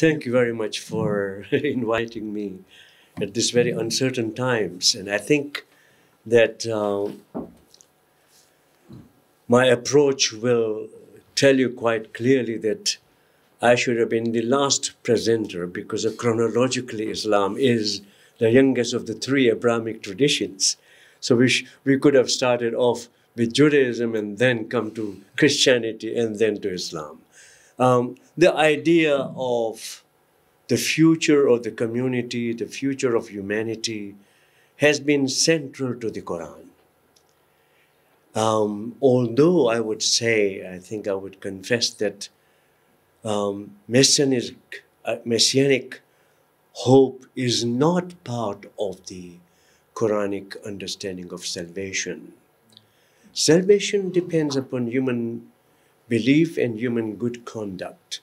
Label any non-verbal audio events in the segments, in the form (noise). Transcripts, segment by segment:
Thank you very much for (laughs) inviting me at this very uncertain times. And I think that uh, my approach will tell you quite clearly that I should have been the last presenter because chronologically Islam is the youngest of the three Abrahamic traditions. So we, we could have started off with Judaism and then come to Christianity and then to Islam. Um, the idea of the future of the community, the future of humanity, has been central to the Quran. Um, although I would say, I think I would confess that um, messianic, uh, messianic hope is not part of the Quranic understanding of salvation. Salvation depends upon human belief and human good conduct.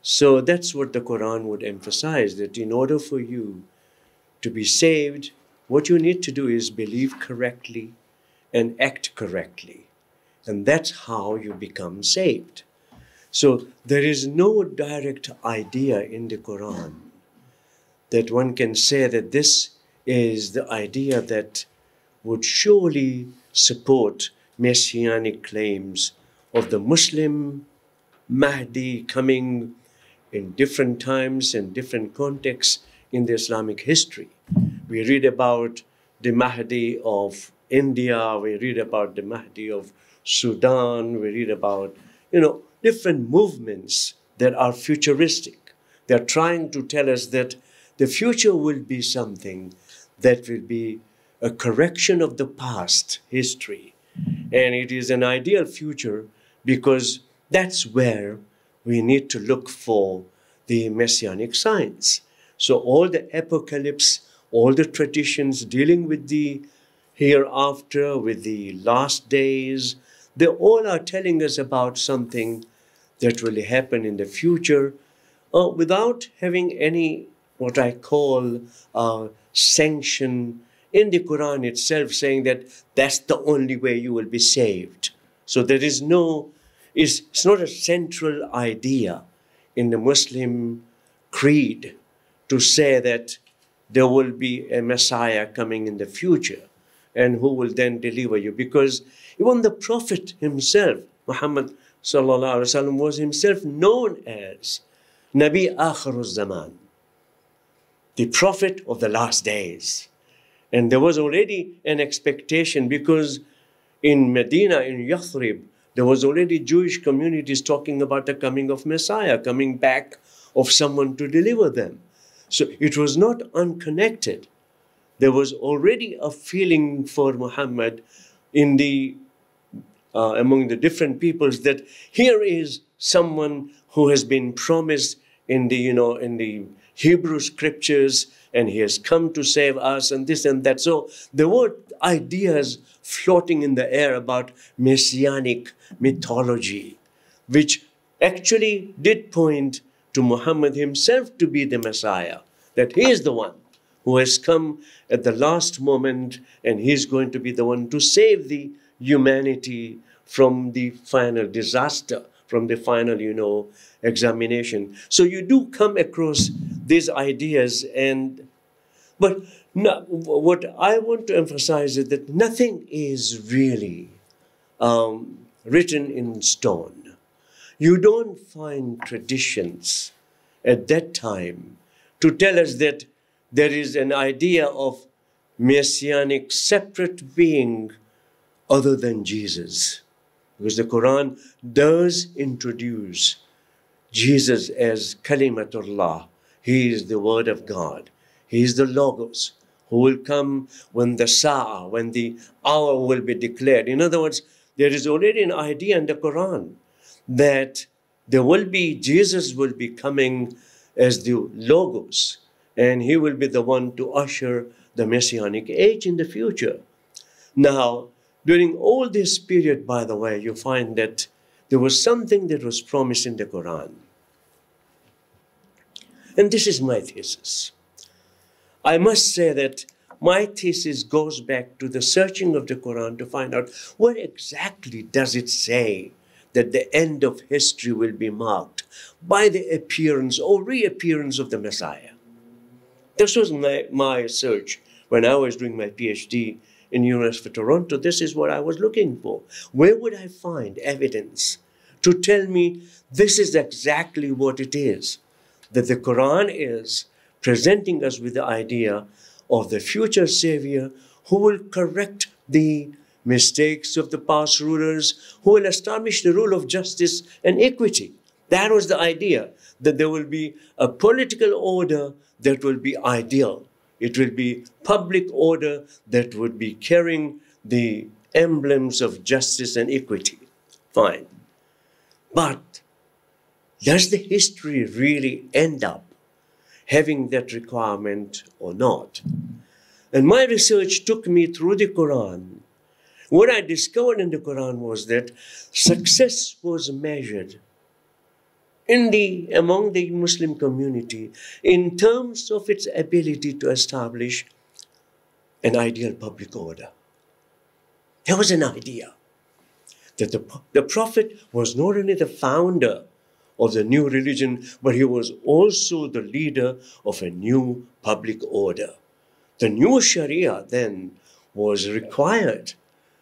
So that's what the Quran would emphasize that in order for you to be saved, what you need to do is believe correctly and act correctly. And that's how you become saved. So there is no direct idea in the Quran that one can say that this is the idea that would surely support messianic claims of the Muslim Mahdi coming in different times and different contexts in the Islamic history. We read about the Mahdi of India, we read about the Mahdi of Sudan, we read about, you know, different movements that are futuristic. They're trying to tell us that the future will be something that will be a correction of the past history. And it is an ideal future because that's where we need to look for the messianic signs. So all the apocalypse, all the traditions dealing with the hereafter, with the last days, they all are telling us about something that will happen in the future uh, without having any, what I call, uh, sanction in the Quran itself saying that that's the only way you will be saved. So there is no, it's, it's not a central idea in the Muslim creed to say that there will be a Messiah coming in the future and who will then deliver you. Because even the Prophet himself, Muhammad وسلم, was himself known as Nabi Akhirul Zaman, the Prophet of the last days. And there was already an expectation because in Medina, in Yathrib, there was already Jewish communities talking about the coming of Messiah, coming back of someone to deliver them. So it was not unconnected. There was already a feeling for Muhammad in the uh, among the different peoples that here is someone who has been promised in the you know in the Hebrew scriptures and he has come to save us and this and that. So there were ideas floating in the air about messianic mythology, which actually did point to Muhammad himself to be the Messiah, that he is the one who has come at the last moment and he's going to be the one to save the humanity from the final disaster, from the final, you know, examination. So you do come across these ideas and but no, what I want to emphasize is that nothing is really um, written in stone. You don't find traditions at that time to tell us that there is an idea of messianic separate being other than Jesus. Because the Quran does introduce Jesus as Kalimatullah. He is the Word of God. He is the Logos who will come when the Sa'ah, when the hour will be declared. In other words, there is already an idea in the Quran that there will be, Jesus will be coming as the Logos, and he will be the one to usher the Messianic age in the future. Now, during all this period, by the way, you find that there was something that was promised in the Quran. And this is my thesis. I must say that my thesis goes back to the searching of the Quran to find out what exactly does it say that the end of history will be marked by the appearance or reappearance of the Messiah. This was my, my search when I was doing my PhD in University of Toronto. This is what I was looking for. Where would I find evidence to tell me this is exactly what it is? That the Quran is presenting us with the idea of the future Savior who will correct the mistakes of the past rulers, who will establish the rule of justice and equity. That was the idea, that there will be a political order that will be ideal. It will be public order that would be carrying the emblems of justice and equity. Fine. But does the history really end up having that requirement or not? And my research took me through the Quran. What I discovered in the Quran was that success was measured in the among the Muslim community in terms of its ability to establish an ideal public order. There was an idea that the, the Prophet was not only the founder of the new religion, but he was also the leader of a new public order. The new Sharia then was required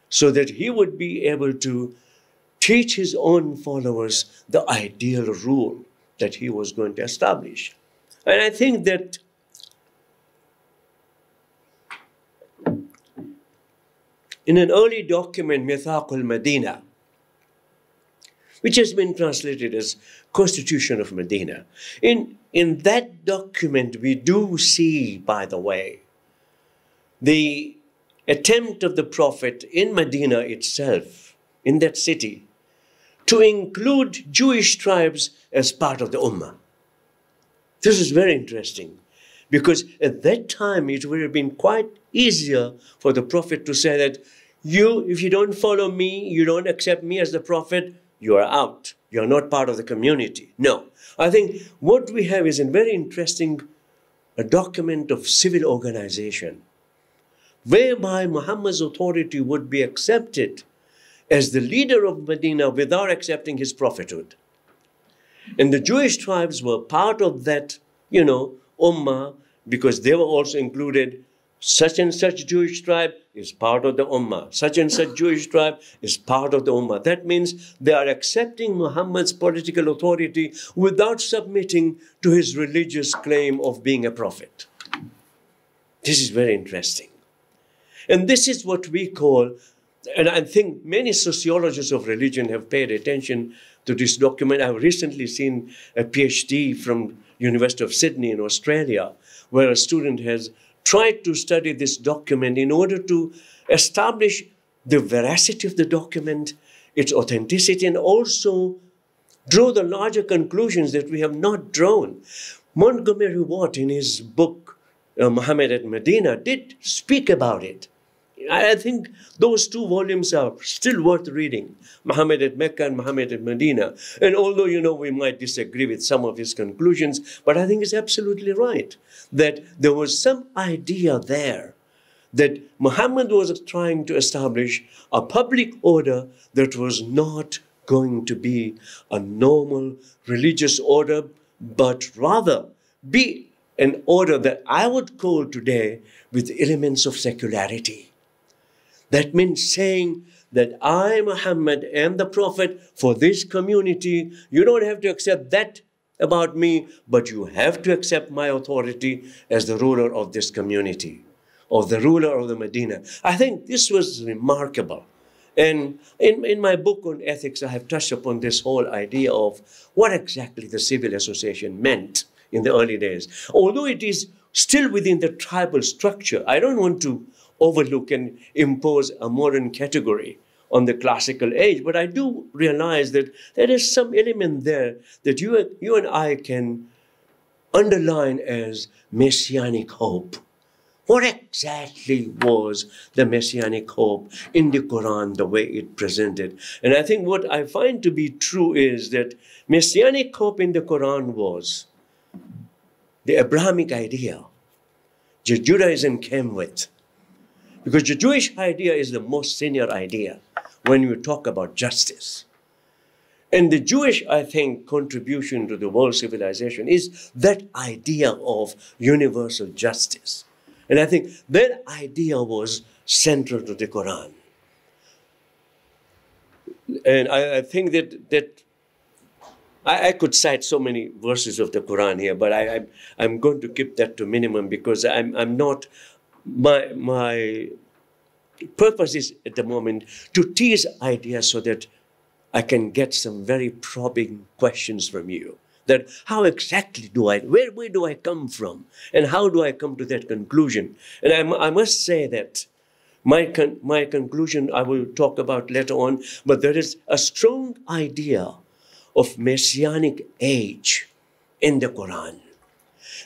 so that he would be able to teach his own followers the ideal rule that he was going to establish. And I think that in an early document, Mithaq al-Medina, which has been translated as Constitution of Medina. In, in that document, we do see, by the way, the attempt of the Prophet in Medina itself, in that city, to include Jewish tribes as part of the Ummah. This is very interesting because at that time it would have been quite easier for the Prophet to say that you, if you don't follow me, you don't accept me as the Prophet, you are out. You're not part of the community. No. I think what we have is a very interesting a document of civil organization whereby Muhammad's authority would be accepted as the leader of Medina without accepting his prophethood. And the Jewish tribes were part of that, you know, ummah because they were also included such and such Jewish tribe is part of the Ummah. Such and such Jewish tribe is part of the Ummah. That means they are accepting Muhammad's political authority without submitting to his religious claim of being a prophet. This is very interesting. And this is what we call, and I think many sociologists of religion have paid attention to this document. I've recently seen a PhD from University of Sydney in Australia, where a student has tried to study this document in order to establish the veracity of the document, its authenticity, and also draw the larger conclusions that we have not drawn. Montgomery Watt, in his book uh, Muhammad at Medina, did speak about it. I think those two volumes are still worth reading Muhammad at Mecca and Muhammad at Medina. And although, you know, we might disagree with some of his conclusions, but I think it's absolutely right that there was some idea there that Muhammad was trying to establish a public order that was not going to be a normal religious order, but rather be an order that I would call today with elements of secularity. That means saying that I, Muhammad, am the prophet for this community. You don't have to accept that about me, but you have to accept my authority as the ruler of this community, of the ruler of the Medina. I think this was remarkable. And in, in my book on ethics, I have touched upon this whole idea of what exactly the civil association meant in the early days. Although it is still within the tribal structure, I don't want to overlook and impose a modern category on the classical age. But I do realize that there is some element there that you, you and I can underline as messianic hope. What exactly was the messianic hope in the Quran, the way it presented? And I think what I find to be true is that messianic hope in the Quran was the Abrahamic idea that Judaism came with. Because the Jewish idea is the most senior idea when you talk about justice. And the Jewish, I think, contribution to the world civilization is that idea of universal justice. And I think that idea was central to the Quran. And I, I think that, that I, I, could cite so many verses of the Quran here, but I, I'm, I'm going to keep that to minimum because I'm, I'm not, my, my purpose is at the moment to tease ideas so that I can get some very probing questions from you. That how exactly do I, where, where do I come from? And how do I come to that conclusion? And I, I must say that my, con, my conclusion I will talk about later on, but there is a strong idea of messianic age in the Quran.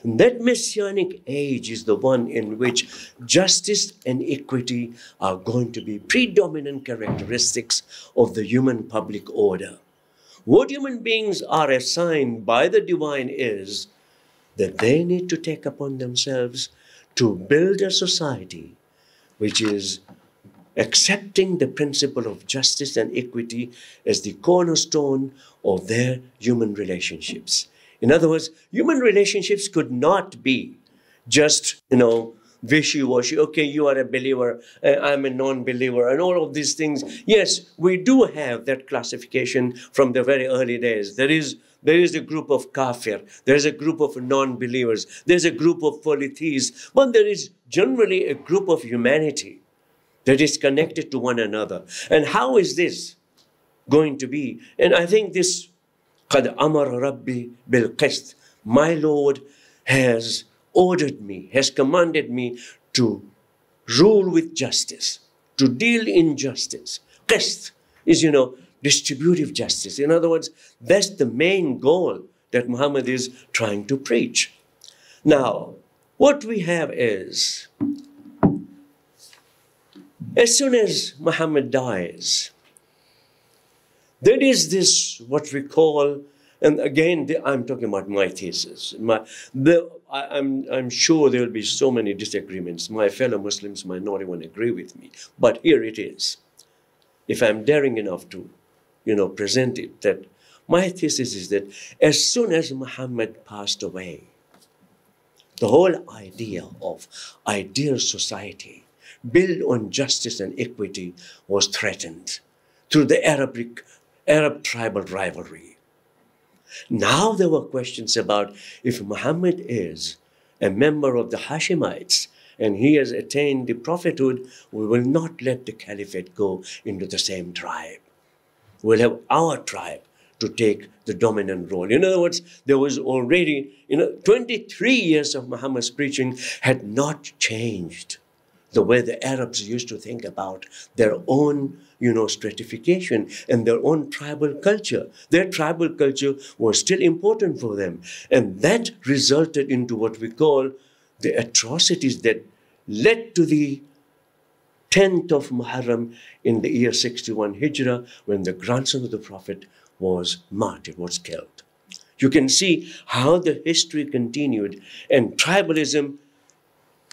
And that messianic age is the one in which justice and equity are going to be predominant characteristics of the human public order. What human beings are assigned by the divine is that they need to take upon themselves to build a society which is accepting the principle of justice and equity as the cornerstone of their human relationships. In other words, human relationships could not be just, you know, wishy-washy. Okay, you are a believer, uh, I'm a non-believer, and all of these things. Yes, we do have that classification from the very early days. There is there is a group of kafir, there is a group of non-believers, there's a group of polytheists, but there is generally a group of humanity that is connected to one another. And how is this going to be? And I think this قد أمر ربي بالقسط my Lord has ordered me, has commanded me to rule with justice, to deal in justice. Qist is, you know, distributive justice. In other words, that's the main goal that Muhammad is trying to preach. Now, what we have is, as soon as Muhammad dies, there is this, what we call, and again, the, I'm talking about my thesis. My, the, I, I'm, I'm sure there will be so many disagreements. My fellow Muslims might not even agree with me. But here it is. If I'm daring enough to, you know, present it, that my thesis is that as soon as Muhammad passed away, the whole idea of ideal society built on justice and equity was threatened through the Arabic Arab tribal rivalry. Now there were questions about if Muhammad is a member of the Hashemites and he has attained the prophethood, we will not let the caliphate go into the same tribe. We'll have our tribe to take the dominant role. In other words, there was already, you know, 23 years of Muhammad's preaching had not changed the way the Arabs used to think about their own, you know, stratification and their own tribal culture. Their tribal culture was still important for them. And that resulted into what we call the atrocities that led to the 10th of Muharram in the year 61 Hijrah when the grandson of the Prophet was martyred, was killed. You can see how the history continued and tribalism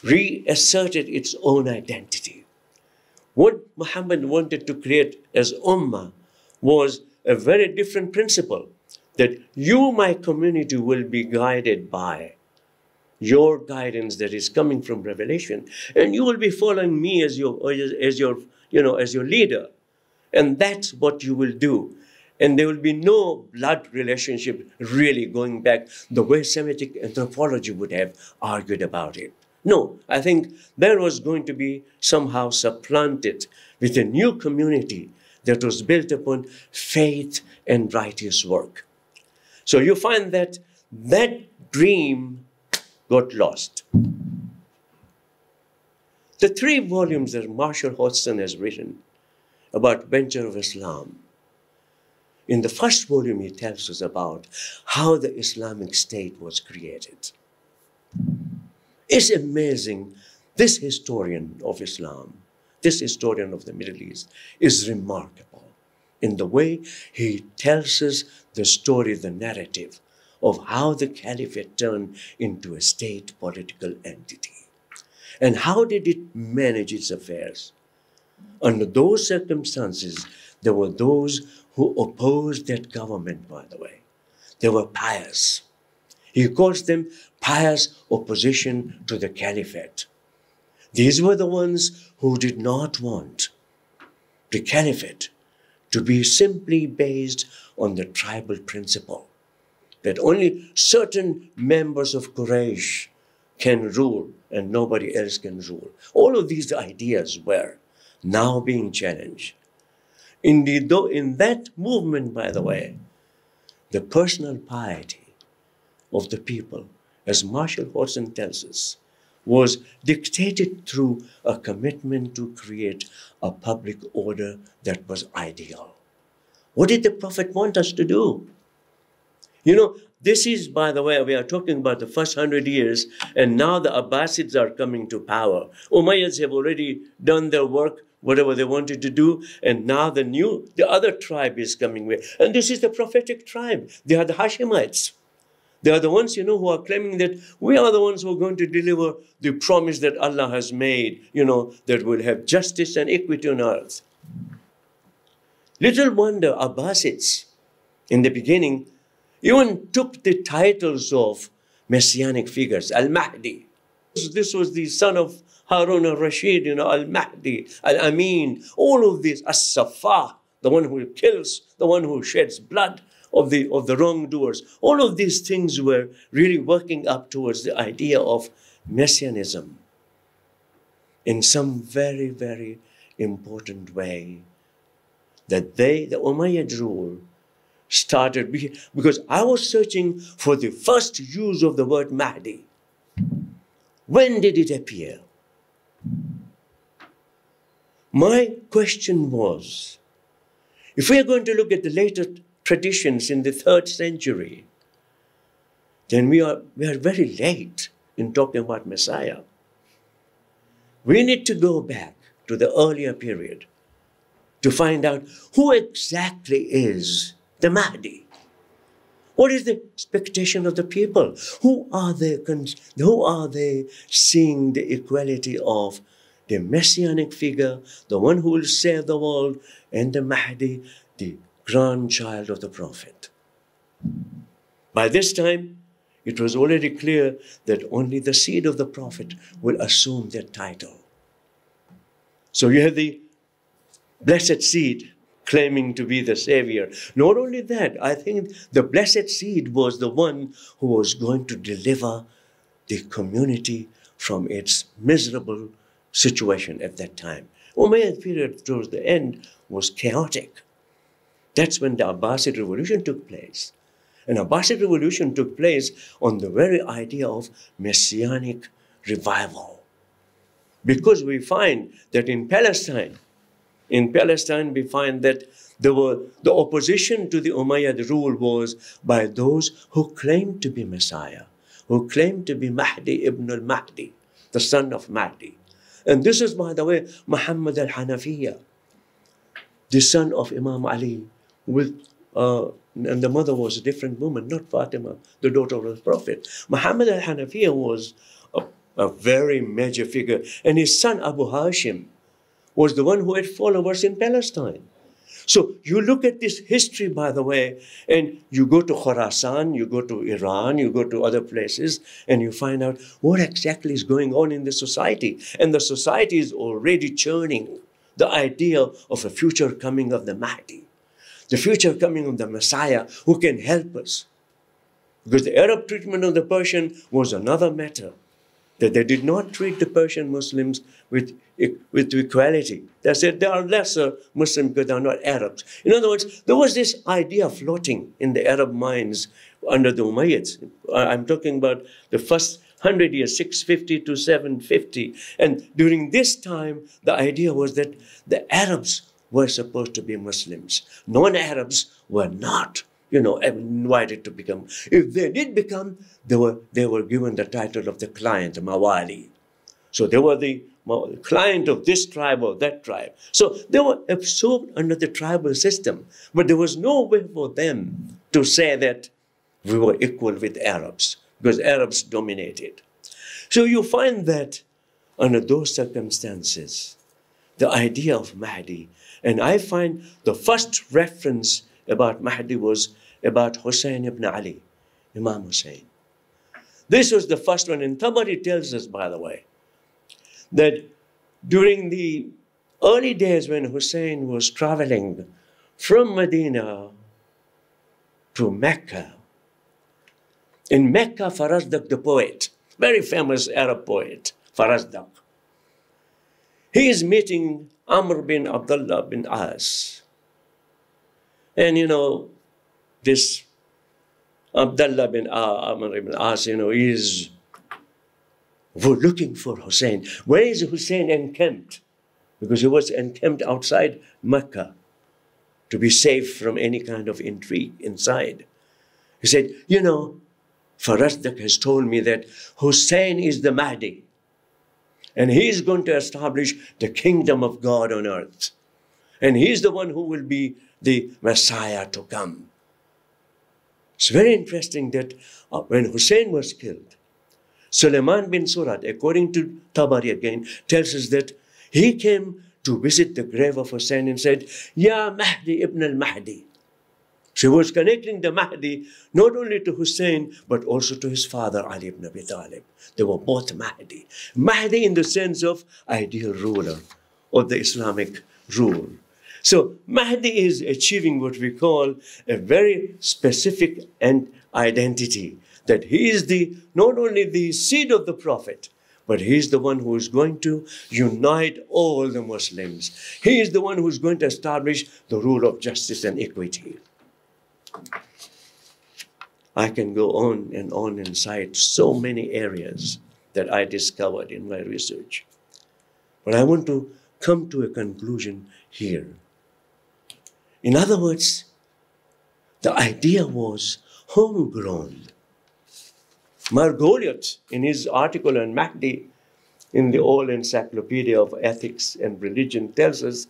reasserted its own identity. What Muhammad wanted to create as Ummah was a very different principle that you, my community, will be guided by your guidance that is coming from revelation and you will be following me as your as your you know as your leader. And that's what you will do. And there will be no blood relationship really going back the way semitic anthropology would have argued about it no, I think there was going to be somehow supplanted with a new community that was built upon faith and righteous work. So you find that that dream got lost. The three volumes that Marshall Hodgson has written about venture of Islam, in the first volume he tells us about how the Islamic State was created. It's amazing. This historian of Islam, this historian of the Middle East, is remarkable in the way he tells us the story, the narrative of how the caliphate turned into a state political entity. And how did it manage its affairs? Under those circumstances, there were those who opposed that government, by the way. They were pious. He calls them pious opposition to the caliphate. These were the ones who did not want the caliphate to be simply based on the tribal principle that only certain members of Quraysh can rule and nobody else can rule. All of these ideas were now being challenged. Indeed, though in that movement, by the way, the personal piety of the people, as Marshall Hodgson tells us, was dictated through a commitment to create a public order that was ideal. What did the Prophet want us to do? You know, this is, by the way, we are talking about the first hundred years, and now the Abbasids are coming to power. Umayyads have already done their work, whatever they wanted to do, and now the new, the other tribe is coming with. And this is the prophetic tribe. They are the Hashemites. They are the ones, you know, who are claiming that we are the ones who are going to deliver the promise that Allah has made, you know, that will have justice and equity on earth. Little wonder Abbasids, in the beginning, even took the titles of messianic figures. Al-Mahdi. This was the son of Harun al-Rashid, you know, Al-Mahdi, Al-Amin, all of these, As-Saffah, the one who kills, the one who sheds blood, of the, of the wrongdoers. All of these things were really working up towards the idea of messianism in some very, very important way. That they, the Umayyad rule, started because I was searching for the first use of the word Mahdi. When did it appear? My question was if we are going to look at the later traditions in the third century, then we are, we are very late in talking about Messiah. We need to go back to the earlier period to find out who exactly is the Mahdi. What is the expectation of the people? Who are they, who are they seeing the equality of the messianic figure, the one who will save the world, and the Mahdi, the grandchild of the Prophet. By this time, it was already clear that only the seed of the Prophet will assume that title. So you have the blessed seed claiming to be the Savior. Not only that, I think the blessed seed was the one who was going to deliver the community from its miserable situation at that time. Umayyad period towards the end was chaotic. That's when the Abbasid revolution took place. And Abbasid revolution took place on the very idea of messianic revival. Because we find that in Palestine, in Palestine, we find that there were, the opposition to the Umayyad rule was by those who claimed to be Messiah, who claimed to be Mahdi ibn al-Mahdi, the son of Mahdi. And this is, by the way, Muhammad al-Hanafiya, the son of Imam Ali, with uh, and the mother was a different woman, not Fatima, the daughter of the Prophet. Muhammad al-Hanafiya was a, a, very major figure, and his son Abu Hashim was the one who had followers in Palestine. So you look at this history, by the way, and you go to Khorasan, you go to Iran, you go to other places, and you find out what exactly is going on in the society. And the society is already churning the idea of a future coming of the Mahdi the future coming of the Messiah who can help us. Because the Arab treatment of the Persian was another matter. That they did not treat the Persian Muslims with, with equality. They said they are lesser Muslims because they are not Arabs. In other words, there was this idea floating in the Arab minds under the Umayyads. I'm talking about the first 100 years, 650 to 750. And during this time, the idea was that the Arabs were supposed to be Muslims. Non-Arabs were not, you know, invited to become. If they did become, they were, they were given the title of the client, Mawali. So they were the client of this tribe or that tribe. So they were absorbed under the tribal system. But there was no way for them to say that we were equal with Arabs because Arabs dominated. So you find that under those circumstances, the idea of Mahdi. And I find the first reference about Mahdi was about Hussein ibn Ali, Imam Hussein. This was the first one, and Tabari tells us, by the way, that during the early days when Hussein was traveling from Medina to Mecca, in Mecca, Farazdak, the poet, very famous Arab poet, Farazdak, he is meeting Amr bin Abdullah bin As. And you know, this Abdullah bin Amr bin As, you know, is looking for Hussein. Where is Hussein encamped? Because he was encamped outside Mecca to be safe from any kind of intrigue inside. He said, You know, Farazdak has told me that Hussein is the Mahdi. And he's going to establish the kingdom of God on earth. And he's the one who will be the Messiah to come. It's very interesting that uh, when Hussein was killed, Suleiman bin Surat, according to Tabari again, tells us that he came to visit the grave of Hussein and said, Ya Mahdi ibn al-Mahdi. She was connecting the Mahdi not only to Hussein, but also to his father, Ali ibn Abi Talib. They were both Mahdi. Mahdi in the sense of ideal ruler of the Islamic rule. So Mahdi is achieving what we call a very specific and identity that he is the not only the seed of the prophet, but he is the one who is going to unite all the Muslims. He is the one who is going to establish the rule of justice and equity. I can go on and on and cite so many areas that I discovered in my research. But I want to come to a conclusion here. In other words, the idea was homegrown. Margoliouth, in his article on Mahdi in the Old Encyclopedia of Ethics and Religion, tells us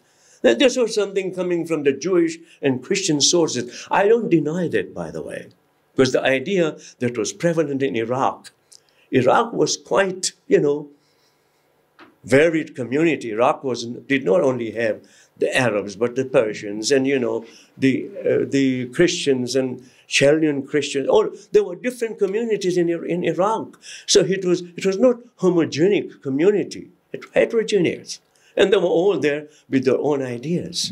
this was something coming from the Jewish and Christian sources. I don't deny that, by the way, because the idea that was prevalent in Iraq, Iraq was quite, you know, varied community. Iraq was did not only have the Arabs, but the Persians, and you know, the uh, the Christians and Chaldean Christians. All there were different communities in in Iraq. So it was it was not homogenic community. It was heterogeneous. And they were all there with their own ideas.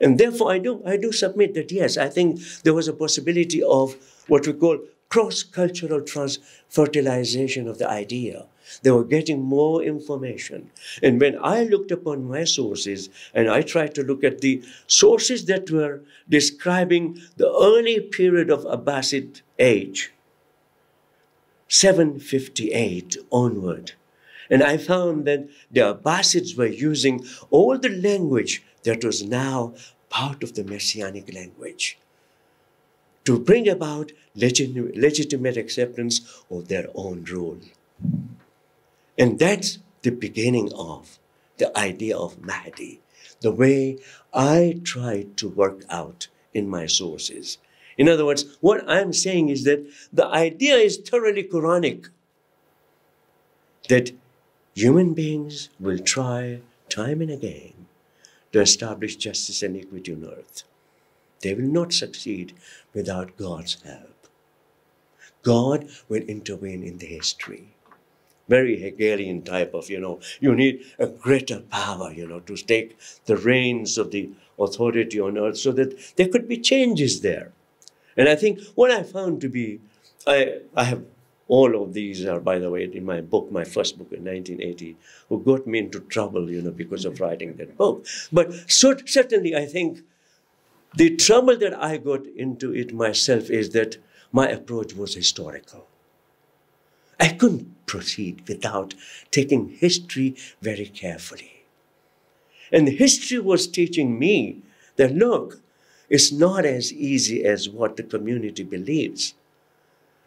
And therefore, I do, I do submit that yes, I think there was a possibility of what we call cross cultural trans fertilization of the idea. They were getting more information. And when I looked upon my sources and I tried to look at the sources that were describing the early period of Abbasid age, 758 onward, and I found that the Abbasids were using all the language that was now part of the Messianic language to bring about legitimate, legitimate acceptance of their own rule. And that's the beginning of the idea of Mahdi, the way I tried to work out in my sources. In other words, what I'm saying is that the idea is thoroughly Quranic. That Human beings will try time and again to establish justice and equity on earth. They will not succeed without God's help. God will intervene in the history. Very Hegelian type of, you know, you need a greater power, you know, to take the reins of the authority on earth so that there could be changes there. And I think what I found to be, I, I have all of these are, by the way, in my book, my first book in 1980, who got me into trouble, you know, because of writing that book. But certainly, I think the trouble that I got into it myself is that my approach was historical. I couldn't proceed without taking history very carefully. And history was teaching me that, look, it's not as easy as what the community believes.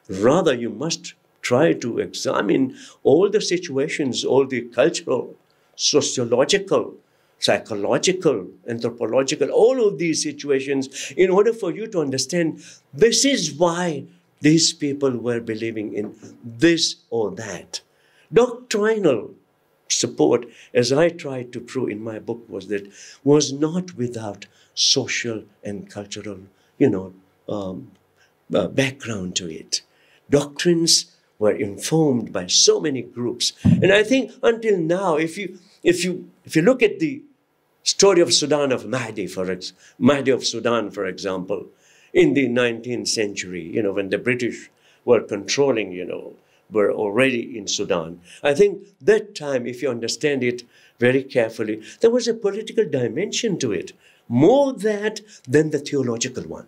Rather, you must try to examine all the situations, all the cultural, sociological, psychological, anthropological, all of these situations in order for you to understand this is why these people were believing in this or that. Doctrinal support, as I tried to prove in my book, was that was not without social and cultural, you know, um, uh, background to it. Doctrines were informed by so many groups, and I think until now, if you if you if you look at the story of Sudan of Mahdi, for ex- Mahdi of Sudan, for example, in the 19th century, you know, when the British were controlling, you know, were already in Sudan. I think that time, if you understand it very carefully, there was a political dimension to it, more that than the theological one.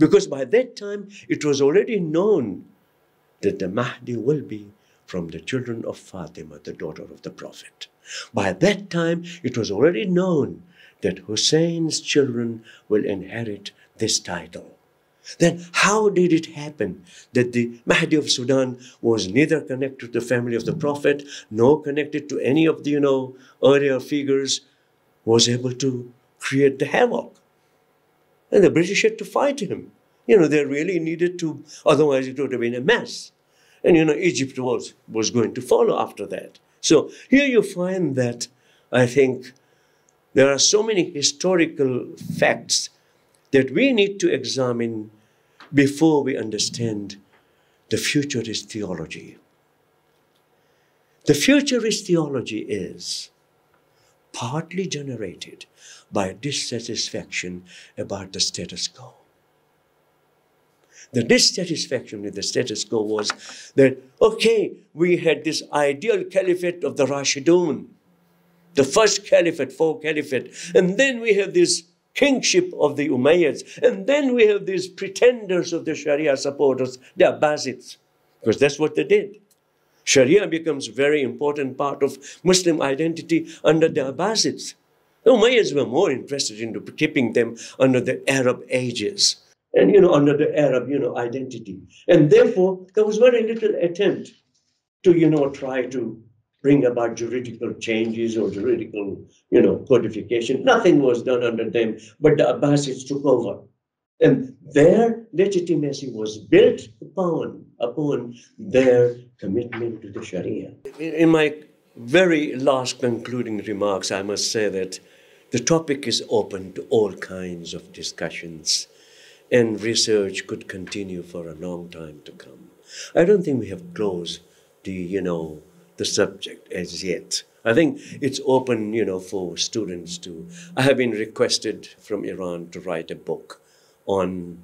Because by that time, it was already known that the Mahdi will be from the children of Fatima, the daughter of the Prophet. By that time, it was already known that Hussein's children will inherit this title. Then how did it happen that the Mahdi of Sudan was neither connected to the family of the Prophet nor connected to any of the, you know, earlier figures, was able to create the havoc? And the British had to fight him. You know, they really needed to, otherwise it would have been a mess. And, you know, Egypt was, was going to follow after that. So here you find that I think there are so many historical facts that we need to examine before we understand the futurist theology. The futurist theology is partly generated by dissatisfaction about the status quo. The dissatisfaction with the status quo was that, okay, we had this ideal caliphate of the Rashidun, the first caliphate, four caliphate, and then we have this kingship of the Umayyads. And then we have these pretenders of the Sharia supporters, the Abbasids, because that's what they did. Sharia becomes a very important part of Muslim identity under the Abbasids. The Umayyads were more interested in keeping them under the Arab ages and, you know, under the Arab, you know, identity. And therefore, there was very little attempt to, you know, try to bring about juridical changes or juridical, you know, codification. Nothing was done under them, but the Abbasids took over. And their legitimacy was built upon, upon their commitment to the Sharia. In my very last concluding remarks, I must say that the topic is open to all kinds of discussions, and research could continue for a long time to come. I don't think we have closed the, you know, the subject as yet. I think it's open, you know, for students to. I have been requested from Iran to write a book on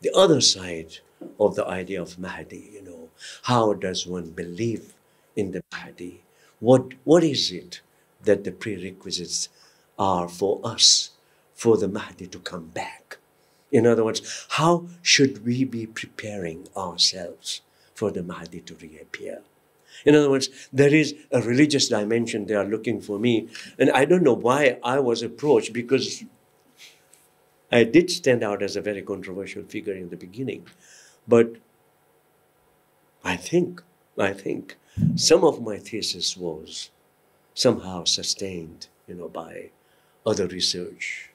the other side of the idea of Mahdi. You know, how does one believe in the Mahdi? What what is it that the prerequisites are for us for the Mahdi to come back? In other words, how should we be preparing ourselves for the Mahdi to reappear? In other words, there is a religious dimension they are looking for me. And I don't know why I was approached because I did stand out as a very controversial figure in the beginning. But I think, I think some of my thesis was somehow sustained, you know, by other research.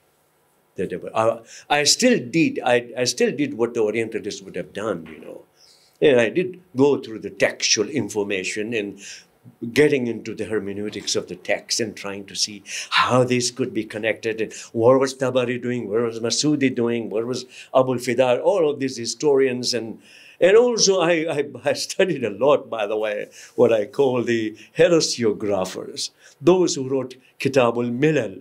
That I, I still did, I, I still did what the Orientalists would have done, you know. And I did go through the textual information and getting into the hermeneutics of the text and trying to see how this could be connected. And what was Tabari doing, what was Masudi doing, what was Abul Fida, all of these historians and and also I, I, I studied a lot, by the way, what I call the heresiographers, those who wrote Kitabul Milal,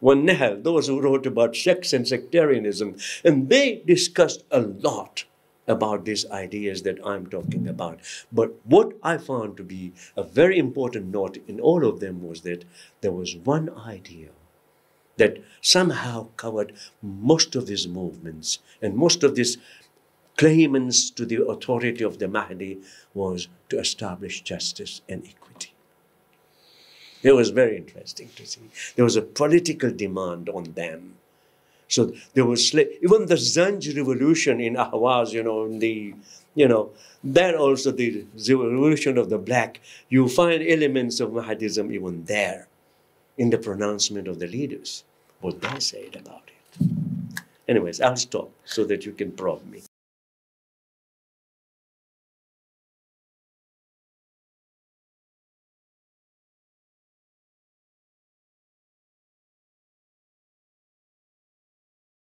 Wan Nahal, those who wrote about sects and sectarianism, and they discussed a lot about these ideas that I'm talking about. But what I found to be a very important note in all of them was that there was one idea that somehow covered most of these movements and most of these claimants to the authority of the Mahdi was to establish justice and equity. It was very interesting to see. There was a political demand on them so there was even the Zanj revolution in Ahwaz, you know, in the, you know, that also the revolution of the black, you find elements of Mahdism even there in the pronouncement of the leaders, what they said about it. Anyways, I'll stop so that you can probe me.